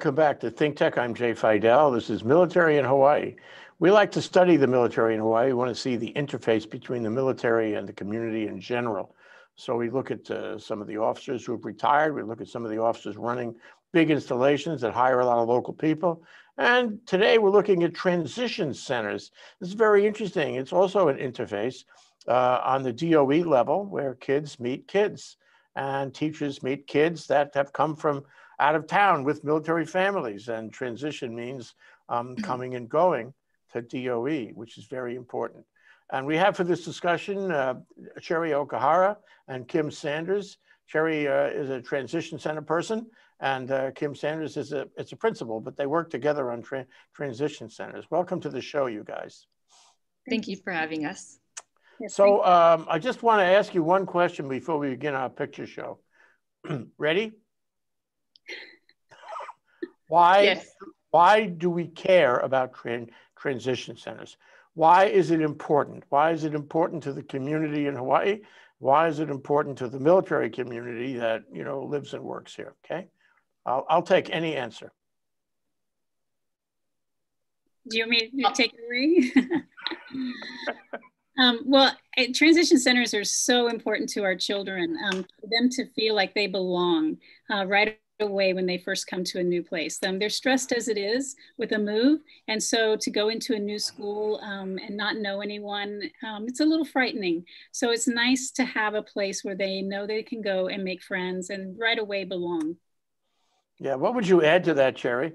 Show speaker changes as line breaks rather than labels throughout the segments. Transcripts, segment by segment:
Welcome back to Think Tech. I'm Jay Fidell. This is Military in Hawaii. We like to study the military in Hawaii. We want to see the interface between the military and the community in general. So we look at uh, some of the officers who have retired. We look at some of the officers running big installations that hire a lot of local people. And today we're looking at transition centers. This is very interesting. It's also an interface uh, on the DOE level where kids meet kids and teachers meet kids that have come from out of town with military families. And transition means um, mm-hmm. coming and going to DOE, which is very important. And we have for this discussion uh, Cherry Okahara and Kim Sanders. Cherry uh, is a transition center person, and uh, Kim Sanders is a, it's a principal, but they work together on tra transition centers. Welcome to the show, you guys.
Thank you for having us.
So um, I just want to ask you one question before we begin our picture show. Ready? Why, yes. why do we care about tran transition centers? Why is it important? Why is it important to the community in Hawaii? Why is it important to the military community that you know lives and works here? Okay, I'll, I'll take any answer.
Do you mean to take it away? um, well, transition centers are so important to our children. Um, for them to feel like they belong uh, right away when they first come to a new place. Um, they're stressed as it is with a move. And so to go into a new school um, and not know anyone, um, it's a little frightening. So it's nice to have a place where they know they can go and make friends and right away belong.
Yeah, what would you add to that, Cherry?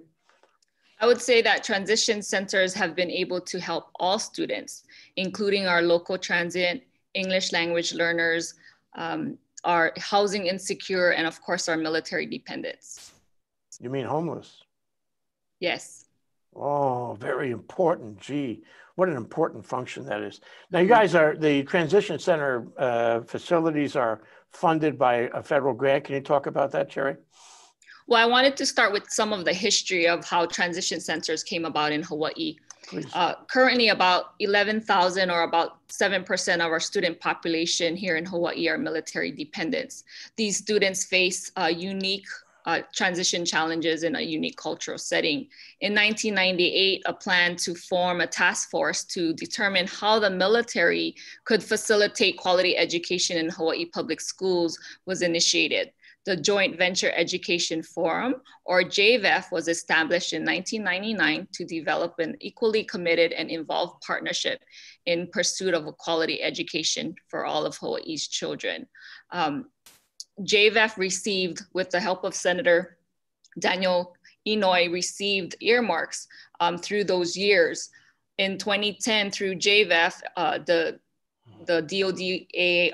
I would say that transition centers have been able to help all students, including our local transit, English language learners, um, our housing insecure, and of course, our military dependents.
You mean homeless?
Yes.
Oh, very important. Gee, what an important function that is. Now, you guys are the transition center uh, facilities are funded by a federal grant. Can you talk about that, Cherry?
Well, I wanted to start with some of the history of how transition centers came about in Hawaii. Uh, currently, about 11,000 or about 7% of our student population here in Hawaii are military dependents. These students face uh, unique uh, transition challenges in a unique cultural setting. In 1998, a plan to form a task force to determine how the military could facilitate quality education in Hawaii public schools was initiated the Joint Venture Education Forum, or JVEF, was established in 1999 to develop an equally committed and involved partnership in pursuit of a quality education for all of Hawaii's children. Um, JVEF received, with the help of Senator Daniel Inouye, received earmarks um, through those years. In 2010, through JVEF, uh, the the DoDEA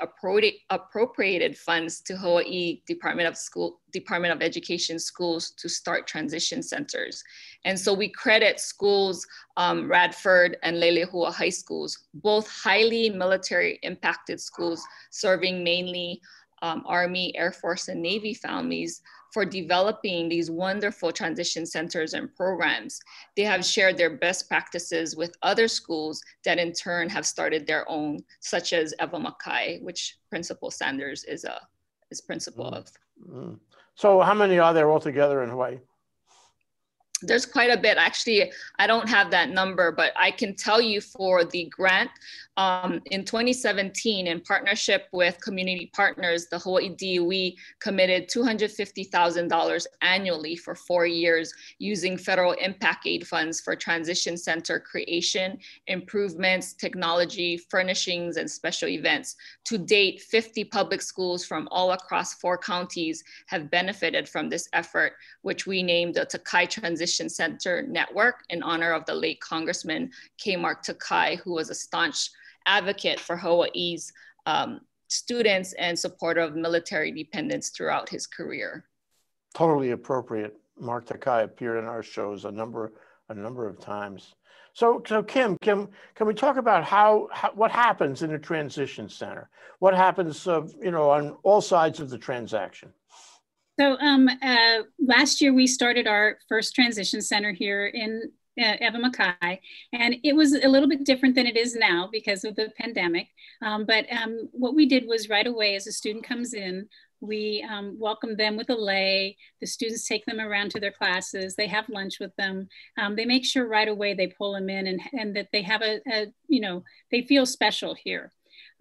appropriated funds to Hawaii Department of School, Department of Education schools to start transition centers. And so we credit schools, um, Radford and Leilehua high schools, both highly military impacted schools serving mainly um, Army, Air Force, and Navy families for developing these wonderful transition centers and programs. They have shared their best practices with other schools that in turn have started their own, such as Ewa Makai, which Principal Sanders is a is principal mm. of. Mm.
So how many are there altogether in Hawaii?
there's quite a bit. Actually, I don't have that number, but I can tell you for the grant um, in 2017, in partnership with community partners, the Hawaii DOE committed $250,000 annually for four years using federal impact aid funds for transition center creation, improvements, technology, furnishings, and special events. To date, 50 public schools from all across four counties have benefited from this effort, which we named the Takai Transition Center Network in honor of the late Congressman K. Mark Takai, who was a staunch advocate for Hawaii's um, students and supporter of military dependence throughout his career.
Totally appropriate. Mark Takai appeared in our shows a number a number of times. So, so Kim, Kim, can we talk about how, how what happens in a transition center? What happens, uh, you know, on all sides of the transaction?
So um, uh, last year we started our first transition center here in uh, Ewa Makai, and it was a little bit different than it is now because of the pandemic. Um, but um, what we did was right away, as a student comes in, We um, welcome them with a lei. The students take them around to their classes. They have lunch with them. Um, they make sure right away they pull them in and, and that they have a, a you know, they feel special here.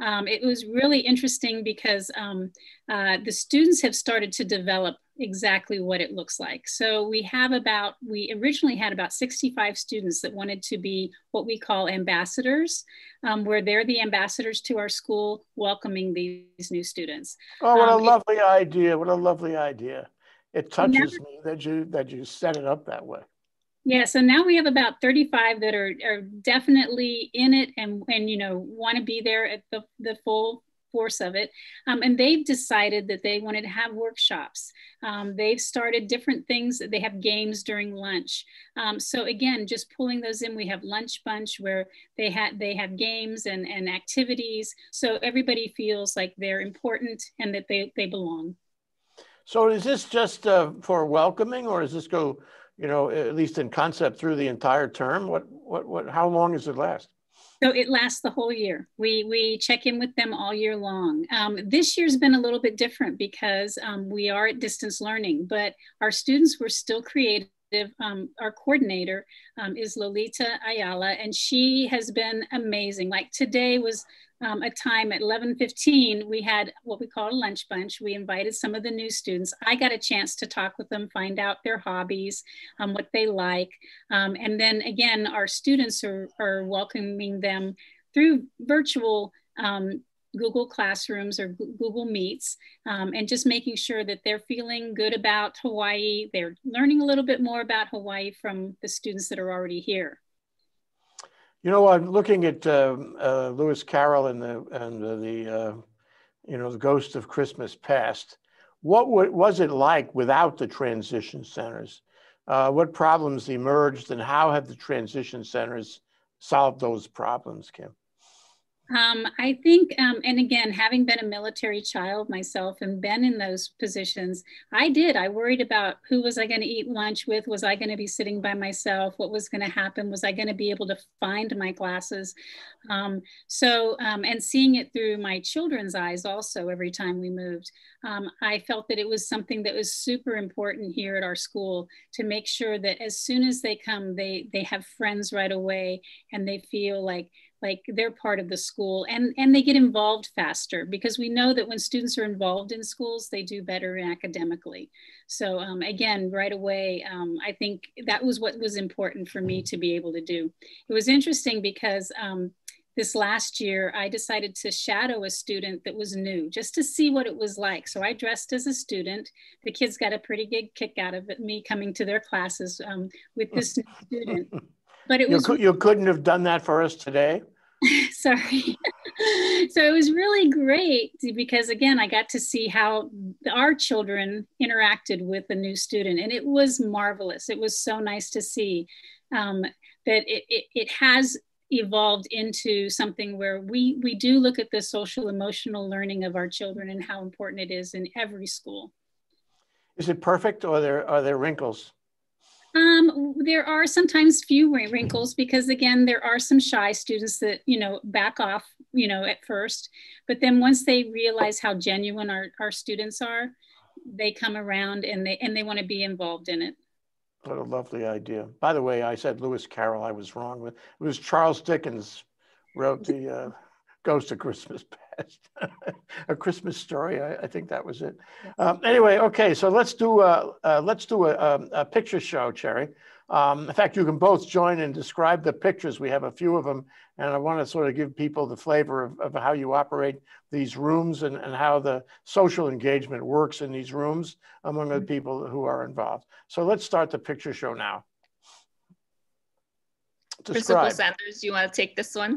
Um, it was really interesting because um, uh, the students have started to develop exactly what it looks like. So we have about, we originally had about 65 students that wanted to be what we call ambassadors, um, where they're the ambassadors to our school welcoming these new students.
Oh, what a um, lovely it, idea. What a lovely idea. It touches me that you, that you set it up that way.
Yeah, so now we have about 35 that are, are definitely in it and, and you know, want to be there at the, the full force of it. Um, and they've decided that they wanted to have workshops. Um, they've started different things. They have games during lunch. Um, so again, just pulling those in, we have lunch bunch where they had they have games and, and activities. So everybody feels like they're important and that they, they belong.
So is this just uh, for welcoming or does this go, you know, at least in concept through the entire term? What, what, what, how long does it last?
So it lasts the whole year. We we check in with them all year long. Um, this year's been a little bit different because um, we are at distance learning, but our students were still creative. Um, our coordinator um, is Lolita Ayala, and she has been amazing. Like today was um, a time at 11.15, we had what we call a lunch bunch. We invited some of the new students. I got a chance to talk with them, find out their hobbies, um, what they like. Um, and then again, our students are, are welcoming them through virtual um, Google Classrooms or Google Meets, um, and just making sure that they're feeling good about Hawaii. They're learning a little bit more about Hawaii from the students that are already here.
You know, I'm looking at uh, uh, Lewis Carroll and the and the, the uh, you know the Ghost of Christmas Past. What was it like without the transition centers? Uh, what problems emerged, and how have the transition centers solved those problems, Kim?
Um, I think, um, and again, having been a military child myself and been in those positions, I did. I worried about who was I going to eat lunch with? Was I going to be sitting by myself? What was going to happen? Was I going to be able to find my glasses? Um, so, um, and seeing it through my children's eyes also every time we moved, um, I felt that it was something that was super important here at our school to make sure that as soon as they come, they they have friends right away and they feel like like they're part of the school and and they get involved faster because we know that when students are involved in schools they do better academically. So um, again right away um, i think that was what was important for me to be able to do. It was interesting because um, this last year i decided to shadow a student that was new just to see what it was like. So i dressed as a student. The kids got a pretty good kick out of it me coming to their classes um, with this new student but it
you
was
co- you couldn't have done that for us today.
Sorry. so it was really great because again, I got to see how our children interacted with the new student, and it was marvelous. It was so nice to see um, that it, it, it has evolved into something where we we do look at the social emotional learning of our children and how important it is in every school.
Is it perfect, or are there are there wrinkles?
Um, there are sometimes few wrinkles because again, there are some shy students that, you know, back off, you know, at first, but then once they realize how genuine our, our students are, they come around and they, and they want to be involved in it.
What a lovely idea. By the way, I said Lewis Carroll, I was wrong. It was Charles Dickens wrote the uh, Ghost of Christmas Past, a Christmas story. I, I, think that was it. Um, anyway, okay, so let's do a, uh, let's do a, a, a, picture show, Cherry. Um, in fact, you can both join and describe the pictures. We have a few of them, and I want to sort of give people the flavor of, of how you operate these rooms and, and how the social engagement works in these rooms among the mm-hmm. people who are involved. So let's start the picture show now.
Describe. Principal Sanders, you want to take this one?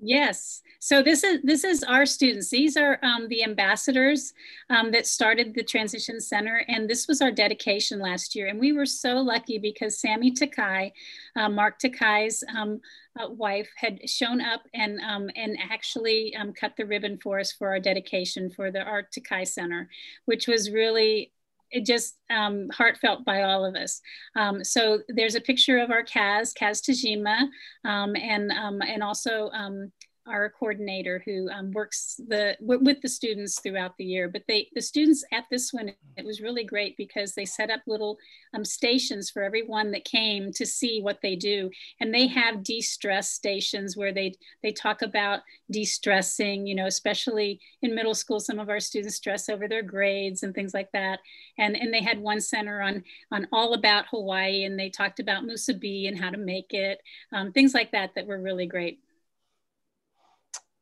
Yes. So this is this is our students. These are um, the ambassadors um, that started the Transition Center, and this was our dedication last year. And we were so lucky because Sami Takai, uh, Mark Takai's um, uh, wife, had shown up and um, and actually um, cut the ribbon for us for our dedication for the Art Takai Center, which was really it just um, heartfelt by all of us. Um, so there's a picture of our Kaz, Kaz Tajima, um, and, um, and also um, our coordinator who um, works the with the students throughout the year. But they the students at this one it was really great because they set up little um, stations for everyone that came to see what they do, and they have de-stress stations where they they talk about de-stressing. You know, especially in middle school, some of our students stress over their grades and things like that. And and they had one center on on all about Hawaii, and they talked about musubi and how to make it, um, things like that that were really great.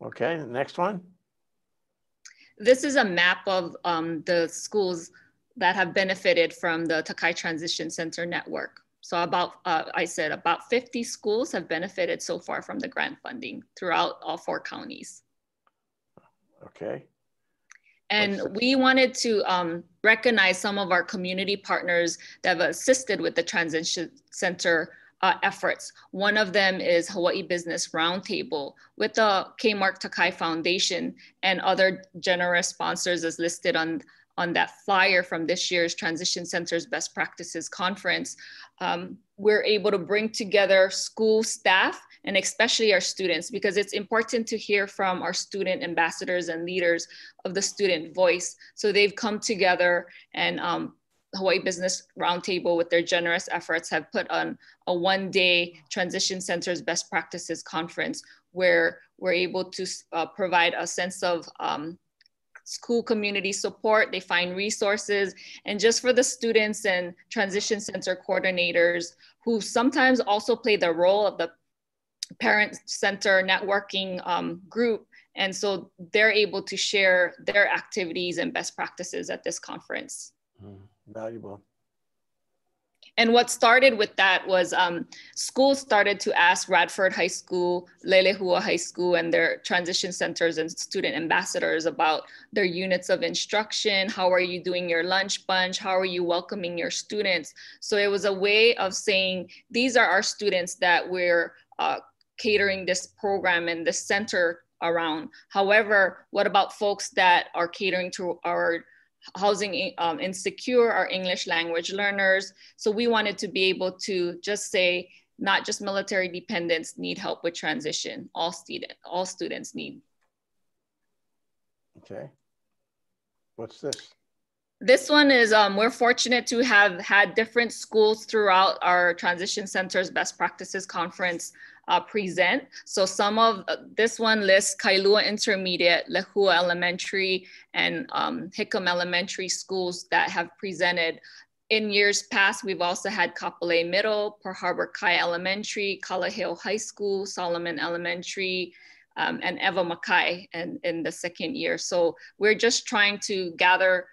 Okay, next one.
This is a map of um, the schools that have benefited from the Takai Transition Center network. So about, uh, I said about 50 schools have benefited so far from the grant funding throughout all four counties.
Okay.
And we wanted to um, recognize some of our community partners that have assisted with the Transition Center uh, efforts. One of them is Hawaii Business Roundtable with the K. Mark Takai Foundation and other generous sponsors as listed on, on that flyer from this year's Transition Center's Best Practices Conference. Um, we're able to bring together school staff and especially our students because it's important to hear from our student ambassadors and leaders of the student voice. So they've come together and um, Hawaii Business Roundtable, with their generous efforts, have put on a one day Transition Center's Best Practices Conference where we're able to uh, provide a sense of um, school community support. They find resources. And just for the students and Transition Center coordinators who sometimes also play the role of the parent center networking um, group. And so they're able to share their activities and best practices at this conference.
Mm valuable.
And what started with that was um, schools started to ask Radford High School, Leilehua High School, and their transition centers and student ambassadors about their units of instruction. How are you doing your lunch bunch? How are you welcoming your students? So it was a way of saying, these are our students that we're uh, catering this program and this center around. However, what about folks that are catering to our housing um, insecure our English language learners. So we wanted to be able to just say, not just military dependents need help with transition, all, student, all students need.
Okay. What's this?
This one is, um, we're fortunate to have had different schools throughout our transition center's best practices conference uh, present. So some of uh, this one lists Kailua Intermediate, Lehua Elementary, and um, Hickam Elementary schools that have presented. In years past, we've also had Kapolei Middle, Pearl Harbor Kai Elementary, Kalaheo High School, Solomon Elementary, um, and Ewa Makai in, in the second year. So we're just trying to gather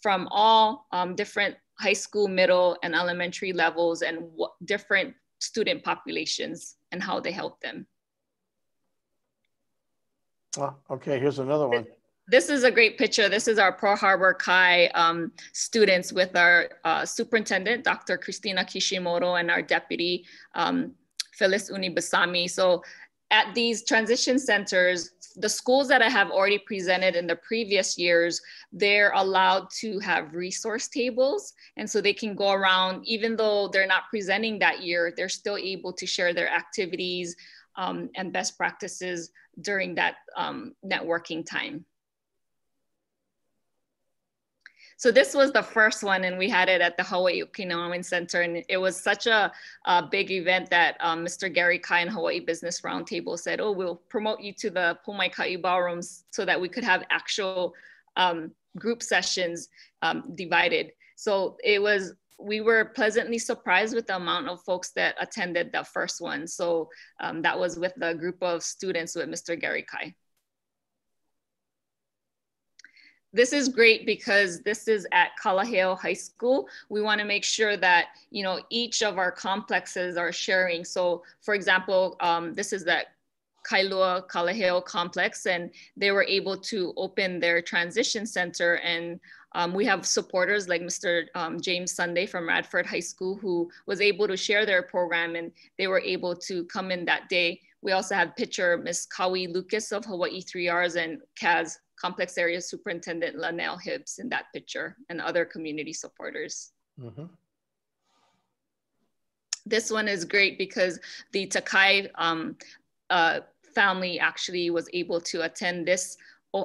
from all um, different high school, middle, and elementary levels and different student populations and how they help them.
Well, okay, here's another one.
This is a great picture. This is our Pearl Harbor Kai um, students with our uh, superintendent, Dr. Christina Kishimoto, and our deputy, um, Phyllis Unebasami. So at these transition centers, the schools that I have already presented in the previous years, they're allowed to have resource tables. And so they can go around, even though they're not presenting that year, they're still able to share their activities um, and best practices during that um, networking time. So this was the first one, and we had it at the Hawaii Okinawan Center, and it was such a, a big event that um, Mr. Gary Kai and Hawaii Business Roundtable said, "Oh, we'll promote you to the Pomaikai ballrooms so that we could have actual um, group sessions um, divided." So it was we were pleasantly surprised with the amount of folks that attended the first one. So um, that was with the group of students with Mr. Gary Kai this is great because this is at Kalaheo High School. We want to make sure that, you know, each of our complexes are sharing. So for example, um, this is that Kailua Kalaheo complex and they were able to open their transition center and um, we have supporters like Mr. Um, James Sunday from Radford High School who was able to share their program and they were able to come in that day. We also have pitcher Miss Kawi Lucas of Hawaii 3Rs and Kaz complex area superintendent Lanelle Hibbs in that picture and other community supporters. Mm -hmm. This one is great because the Takai um, uh, family actually was able to attend this.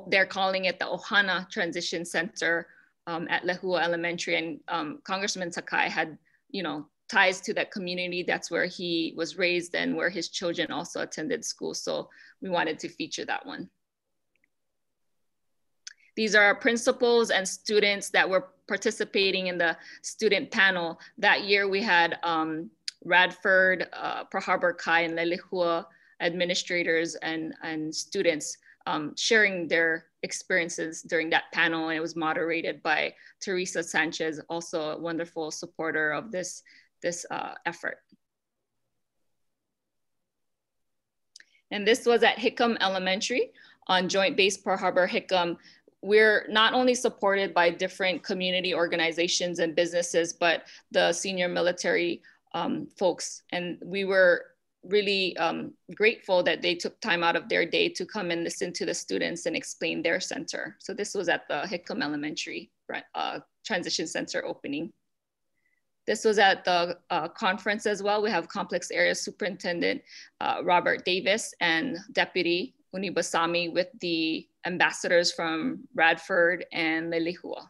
They're calling it the Ohana Transition Center um, at Lehua Elementary, and um, Congressman Takai had, you know, ties to that community. That's where he was raised and where his children also attended school. So we wanted to feature that one. These are our principals and students that were participating in the student panel. That year we had um, Radford, uh, Harbor Kai, and Leilehua administrators and, and students um, sharing their experiences during that panel. And it was moderated by Teresa Sanchez, also a wonderful supporter of this, this uh, effort. And this was at Hickam Elementary on Joint Base Pearl Harbor Hickam. We're not only supported by different community organizations and businesses, but the senior military um, folks. And we were really um, grateful that they took time out of their day to come and listen to the students and explain their center. So this was at the Hickam Elementary uh, Transition Center opening. This was at the uh, conference as well. We have Complex Area Superintendent uh, Robert Davis and Deputy Unebasami with the ambassadors from Radford and Leilehua.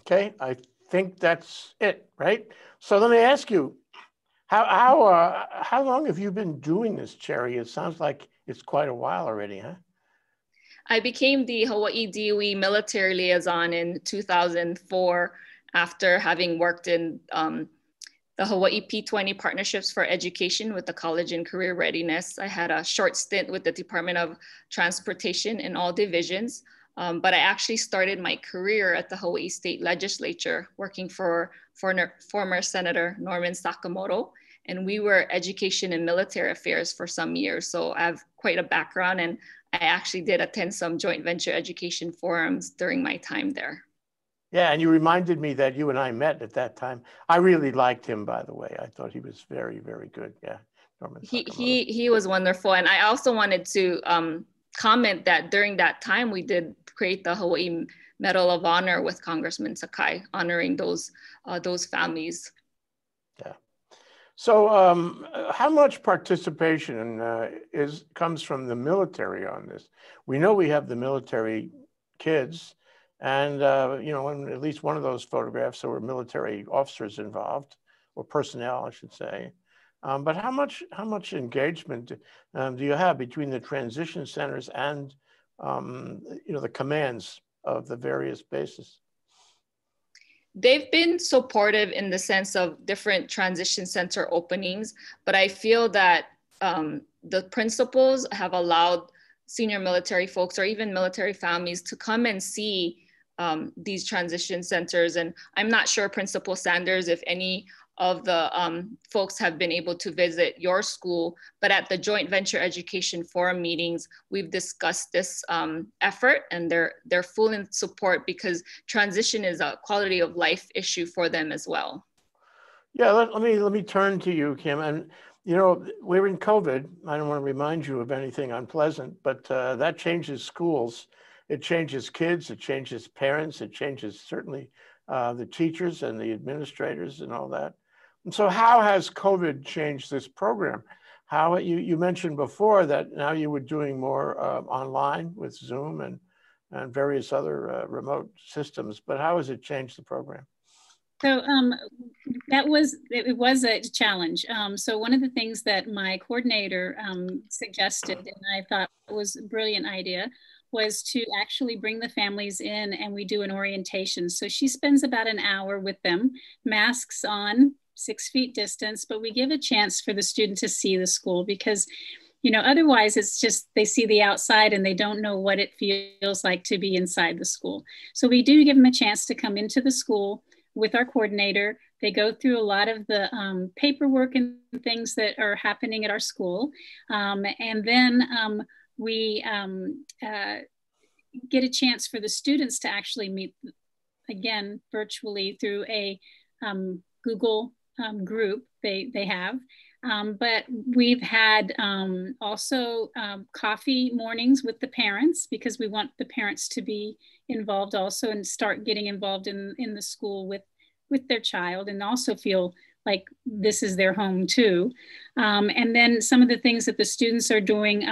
Okay, I think that's it, right? So let me ask you, how how uh, how long have you been doing this, Cherry? It sounds like it's quite a while already, huh?
I became the Hawaii DOE military liaison in 2004 after having worked in um, the Hawaii P20 Partnerships for Education with the College and Career Readiness. I had a short stint with the Department of Transportation in all divisions. Um, but I actually started my career at the Hawaii State Legislature working for, for former Senator Norman Sakamoto. And we were education and military affairs for some years. So I have quite a background and I actually did attend some joint venture education forums during my time there.
Yeah, and you reminded me that you and I met at that time. I really liked him, by the way. I thought he was very, very good. Yeah,
Norman. He he he was wonderful, and I also wanted to um, comment that during that time we did create the Hawaii Medal of Honor with Congressman Takai, honoring those uh, those families.
Yeah. So, um, how much participation uh, is comes from the military on this? We know we have the military kids, and uh, you know, in at least one of those photographs, there were military officers involved, or personnel, I should say. Um, but how much how much engagement um, do you have between the transition centers and um, you know the commands of the various bases?
They've been supportive in the sense of different transition center openings, but I feel that um, the principals have allowed senior military folks or even military families to come and see um, these transition centers. And I'm not sure Principal Sanders, if any of the um, folks have been able to visit your school, but at the Joint Venture Education Forum meetings, we've discussed this um, effort and they're, they're full in support because transition is a quality of life issue for them as well.
Yeah, let, let me let me turn to you, Kim. And you know, we're in COVID. I don't want to remind you of anything unpleasant, but uh, that changes schools. It changes kids. It changes parents. It changes certainly uh, the teachers and the administrators and all that. And so how has COVID changed this program? How you, you mentioned before that now you were doing more uh, online with Zoom and, and various other uh, remote systems, but how has it changed the program?
So um, that was it was a challenge. Um, so one of the things that my coordinator um, suggested, and I thought was a brilliant idea, was to actually bring the families in and we do an orientation. So she spends about an hour with them, masks on, six feet distance, but we give a chance for the student to see the school because, you know, otherwise it's just they see the outside and they don't know what it feels like to be inside the school. So we do give them a chance to come into the school with our coordinator. They go through a lot of the um, paperwork and things that are happening at our school. Um, and then um, we um, uh, get a chance for the students to actually meet again virtually through a um, Google um, group they, they have. Um, but we've had um, also um, coffee mornings with the parents because we want the parents to be involved also and start getting involved in, in the school with, with their child and also feel like this is their home too. And then some of the things that the students are doing.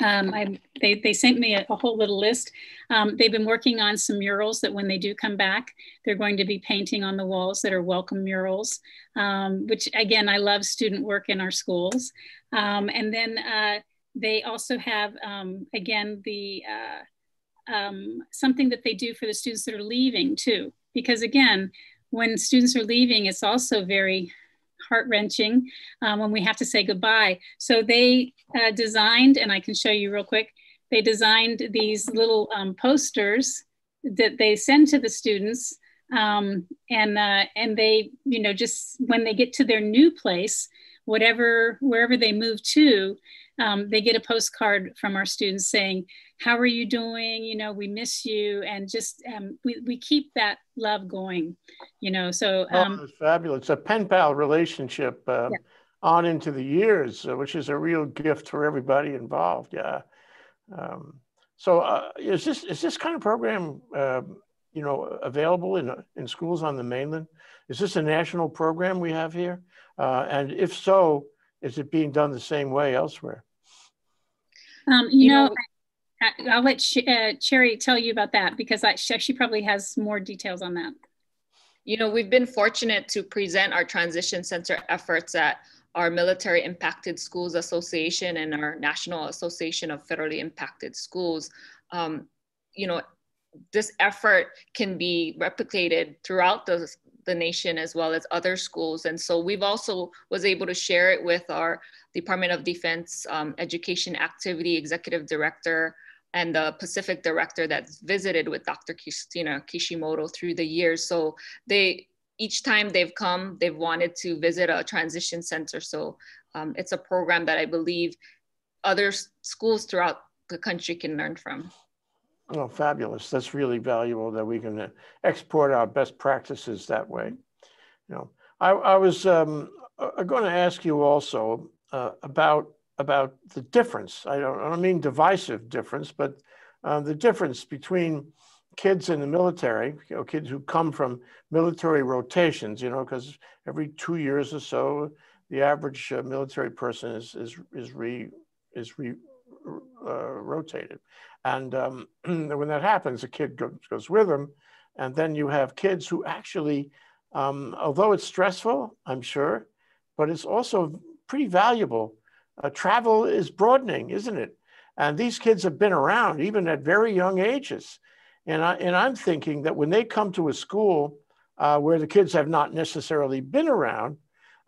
Um, I, they, they sent me a, a whole little list. Um, they've been working on some murals that when they do come back, they're going to be painting on the walls that are welcome murals, um, which again, I love student work in our schools. Um, and then uh, they also have, um, again, the uh, um, something that they do for the students that are leaving too. Because again, when students are leaving, it's also very heart wrenching um, when we have to say goodbye. So they uh, designed, and I can show you real quick, they designed these little um, posters that they send to the students. Um, and, uh, and they, you know, just when they get to their new place, whatever, wherever they move to, um, they get a postcard from our students saying, how are you doing? You know, we miss you. And just, um, we, we keep that love going, you know, so.
Oh,
um,
oh, fabulous. A pen pal relationship uh, yeah. on into the years, uh, which is a real gift for everybody involved. Yeah. Um, so uh, is this, is this kind of program, um, you know, available in, in schools on the mainland? Is this a national program we have here? Uh, and if so, is it being done the same way elsewhere?
Um, you, you, know, know I'll let uh, Cherry tell you about that because I, she probably has more details on that.
You know, we've been fortunate to present our transition center efforts at our Military Impacted Schools Association and our National Association of Federally Impacted Schools. Um, you know, this effort can be replicated throughout the, the nation as well as other schools. And so we've also was able to share it with our Department of Defense um, Education Activity Executive Director, and the Pacific director that's visited with Dr. Christina Kishimoto through the years. So they each time they've come, they've wanted to visit a transition center. So um, it's a program that I believe other schools throughout the country can learn from.
Oh, fabulous. That's really valuable that we can uh, export our best practices that way. You know, I, I was um, uh, going to ask you also uh, about about the difference. I don't, I don't mean divisive difference, but uh, the difference between kids in the military, you know, kids who come from military rotations, you know, because every two years or so, the average uh, military person is is is re is re uh, rotated, and um, when that happens, a kid goes, goes with them, and then you have kids who actually, um, although it's stressful, I'm sure, but it's also pretty valuable uh, travel is broadening, isn't it? And these kids have been around even at very young ages. And, I, and I'm thinking that when they come to a school uh, where the kids have not necessarily been around,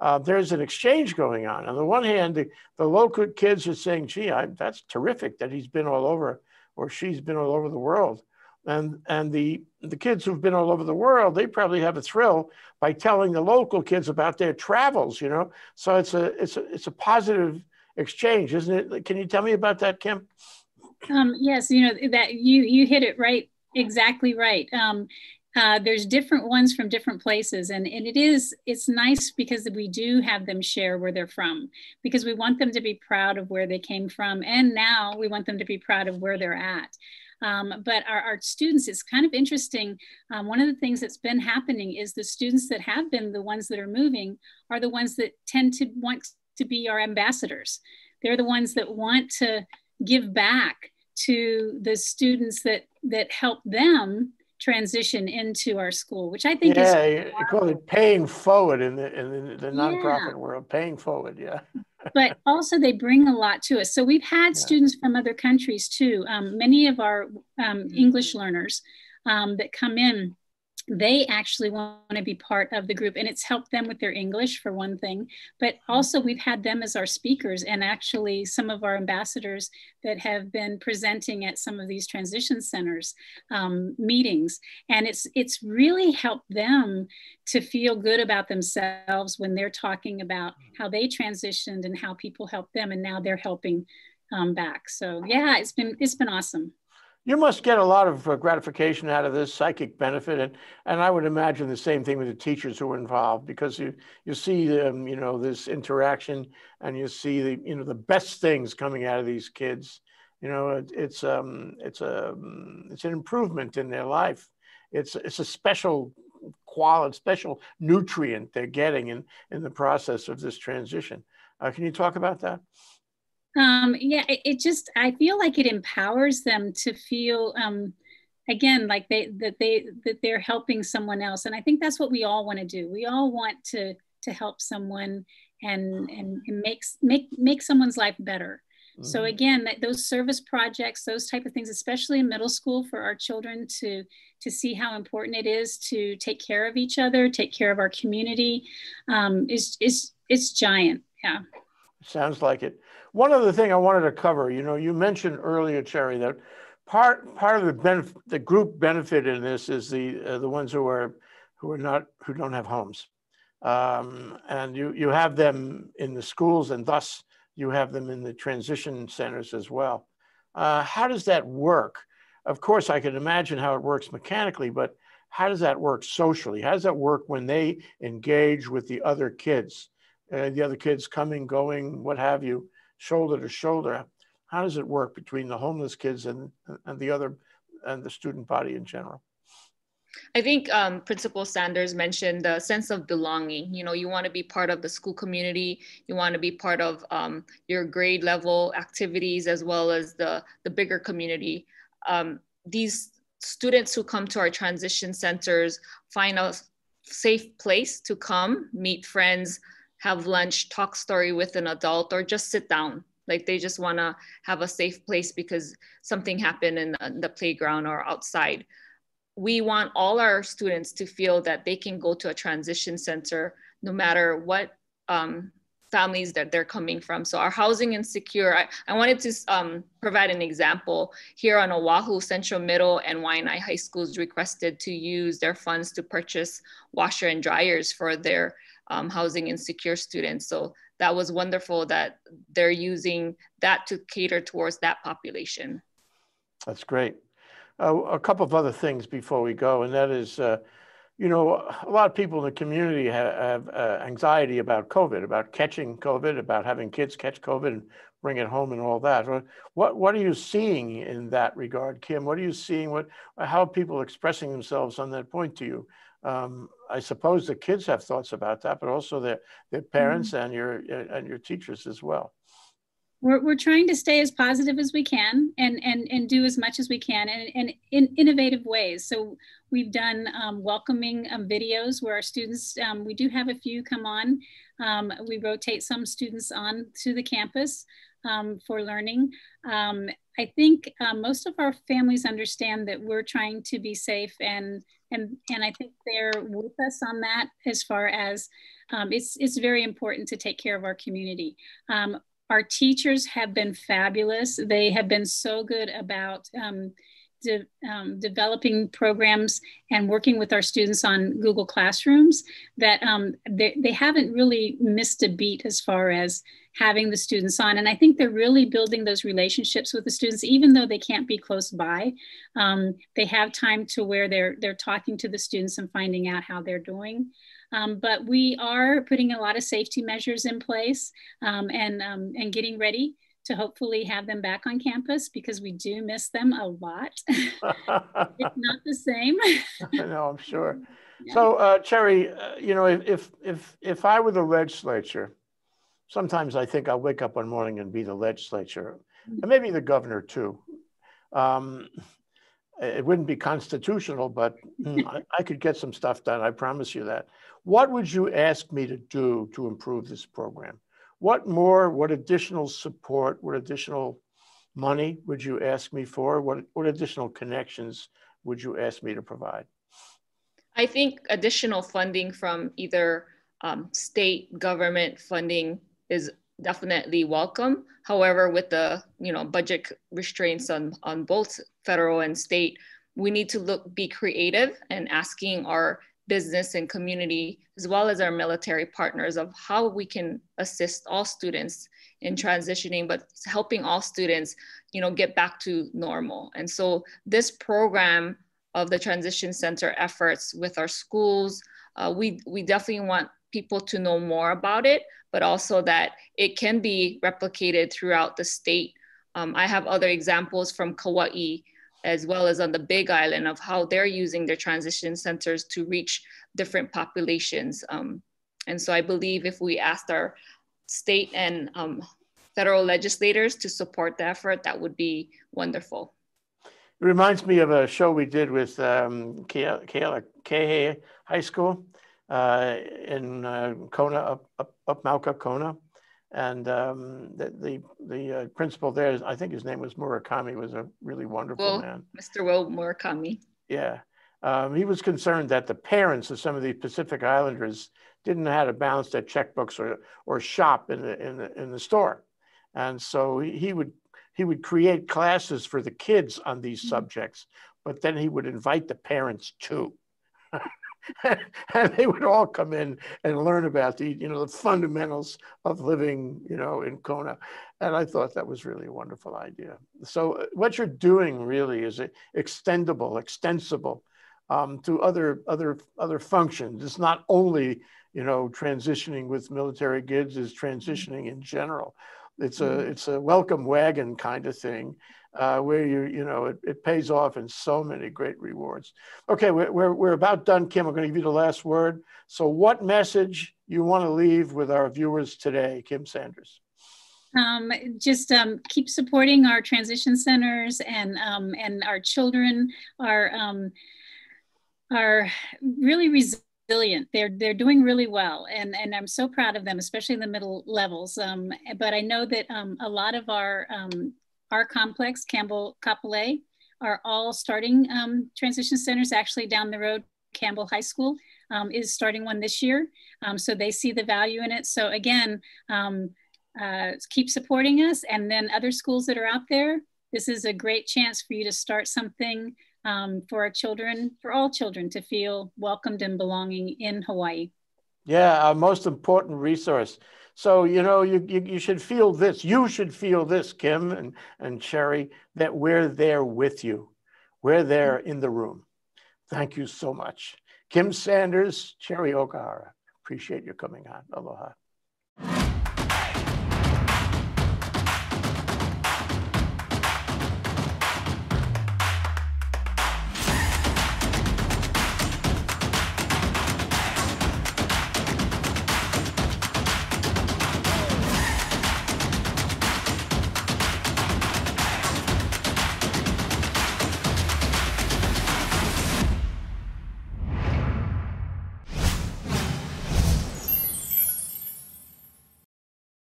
uh, there's an exchange going on. On the one hand, the, the local kids are saying, gee, I, that's terrific that he's been all over or she's been all over the world. And, and the, the kids who've been all over the world, they probably have a thrill by telling the local kids about their travels, you know? So it's a, it's a, it's a positive exchange, isn't it? Can you tell me about that, Kim?
Um, yes, you know that you you hit it right, exactly right. Um, uh, there's different ones from different places, and and it is it's nice because we do have them share where they're from because we want them to be proud of where they came from, and now we want them to be proud of where they're at. Um, but our, our, students, it's kind of interesting. Um, one of the things that's been happening is the students that have been the ones that are moving are the ones that tend to want to be our ambassadors. They're the ones that want to give back to the students that that help them transition into our school, which I think
yeah, is you call it paying forward in the in the, the nonprofit yeah. world, paying forward, yeah.
but also they bring a lot to us. So we've had yeah. students from other countries too. Um, many of our um, English learners um, that come in they actually want to be part of the group and it's helped them with their english for one thing but mm-hmm. also we've had them as our speakers and actually some of our ambassadors that have been presenting at some of these transition centers um, meetings. And it's it's really helped them to feel good about themselves when they're talking about how they transitioned and how people helped them and now they're helping um, back. So yeah it's been it's been awesome
you must get a lot of uh, gratification out of this psychic benefit, and and I would imagine the same thing with the teachers who are involved because you you see um, you know this interaction and you see the you know the best things coming out of these kids. You know it, it's um it's a it's an improvement in their life. It's it's a special quality, special nutrient they're getting in, in the process of this transition. Uh, can you talk about that?
Um, yeah, it, it, just, I feel like it empowers them to feel, um, again, like they, that they, that they're helping someone else. And I think that's what we all want to do. We all want to, to help someone and, and, and makes, make, make someone's life better. Mm-hmm. So again, that, those service projects, those type of things, especially in middle school for our children to, to see how important it is to take care of each other, take care of our community um, is, is, is giant. Yeah.
Sounds like it. One other thing I wanted to cover, you know, you mentioned earlier, Cherry, that part part of the benefit, the group benefit in this is the uh, the ones who are who are not who don't have homes, um, and you you have them in the schools, and thus you have them in the transition centers as well. Uh, how does that work? Of course, I can imagine how it works mechanically, but how does that work socially? How does that work when they engage with the other kids? The other kids coming, going, what have you, shoulder to shoulder. How does it work between the homeless kids and, and the other and the student body in general?
I think um, Principal Sanders mentioned the sense of belonging. You know, you want to be part of the school community. You want to be part of um, your grade level activities as well as the, the bigger community. Um, these students who come to our transition centers find a safe place to come, meet friends, have lunch, talk story with an adult, or just sit down. Like they just want to have a safe place because something happened in the playground or outside we want all our students to feel that they can go to a transition center no matter what um, families that they're coming from. So our housing insecure, I, I wanted to um, provide an example. Here on Oahu, Central Middle and Waianae High Schools requested to use their funds to purchase washer and dryers for their um, housing insecure students. So that was wonderful that they're using that to cater towards that population.
That's great uh, a couple of other things before we go, and that is, uh, you know, a lot of people in the community have, have uh, anxiety about COVID, about catching COVID, about having kids catch COVID and bring it home and all that. What what are you seeing in that regard, Kim? What are you seeing? What how are people expressing themselves on that point to you? Um, I suppose the kids have thoughts about that, but also their their parents mm -hmm. and your and your teachers as well
we're, we're trying to stay as positive as we can and, and, and do as much as we can and, and in innovative ways. So we've done um, welcoming um, videos where our students, um, we do have a few come on. Um, we rotate some students on to the campus um, for learning. Um, I think uh, most of our families understand that we're trying to be safe and, and, and I think they're with us on that as far as um, it's, it's very important to take care of our community. Um, our teachers have been fabulous. They have been so good about um, de um, developing programs and working with our students on Google Classrooms that um, they, they haven't really missed a beat as far as having the students on. And I think they're really building those relationships with the students, even though they can't be close by. Um, they have time to where they're, they're talking to the students and finding out how they're doing. Um, but we are putting a lot of safety measures in place um, and, um, and getting ready to hopefully have them back on campus because we do miss them a lot. it's not the same.
I know, I'm sure. Yeah. So, uh, Cherry, uh, you know, if, if, if I were the legislature, sometimes I think I'll wake up one morning and be the legislature, and maybe the governor too. Um, it wouldn't be constitutional, but mm, I, I, could get some stuff done. I promise you that. What would you ask me to do to improve this program? What more, what additional support, what additional money would you ask me for? What, what additional connections would you ask me to provide?
I think additional funding from either um, state government funding is definitely welcome. However, with the you know budget restraints on on both federal and state, we need to look be creative and asking our business and community as well as our military partners of how we can assist all students in transitioning but helping all students you know get back to normal and so this program of the transition center efforts with our schools uh, we we definitely want people to know more about it but also that it can be replicated throughout the state. Um, I have other examples from Kauai as well as on the Big Island of how they're using their transition centers to reach different populations. Um, and so I believe if we asked our state and um, federal legislators to support the effort, that would be wonderful.
It reminds me of a show we did with um, Kayla High School uh, in uh, Kona, up, up, up Mauka, Kona. And um, the the, the uh, principal there, I think his name was Murakami, was a really wonderful
well,
man.
Mr. Will Murakami.
Yeah. Um, he was concerned that the parents of some of the Pacific Islanders didn't know how to balance their checkbooks or, or shop in the, in, the, in the store. And so he would, he would create classes for the kids on these mm-hmm. subjects, but then he would invite the parents too. and they would all come in and learn about the you know the fundamentals of living you know in Kona, and I thought that was really a wonderful idea. So uh, what you're doing really is extendable, extensible um, to other other other functions. It's not only you know transitioning with military kids, is transitioning in general. It's a mm-hmm. it's a welcome wagon kind of thing uh, where you, you know, it, it pays off in so many great rewards. Okay, we're, we're, we're about done, Kim. I'm going to give you the last word. So what message you want to leave with our viewers today, Kim Sanders?
Um, just um, keep supporting our transition centers and, um, and our children are, um, are really resilient. They're they're doing really well, and and I'm so proud of them, especially in the middle levels. Um, but I know that um, a lot of our um, our complex, Campbell Kapolei, are all starting um, transition centers actually down the road. Campbell High School um, is starting one this year. Um, so they see the value in it. So again, uh, keep supporting us. And then other schools that are out there, this is a great chance for you to start something um, for our children, for all children to feel welcomed and belonging in Hawaii.
Yeah, our most important resource. So, you know, you, you, you, should feel this. You should feel this, Kim and, and Cherry, that we're there with you. We're there in the room. Thank you so much. Kim Sanders, Cherry Okahara. Appreciate you coming on. Aloha.